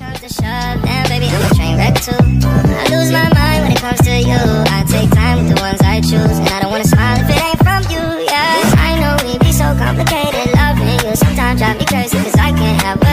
I'm a train wreck too. I lose my mind when it comes to you. I take time with the ones I choose, and I don't wanna smile if it ain't from you. Yeah, I know we be so complicated. Loving you sometimes drive me crazy, cause I can't help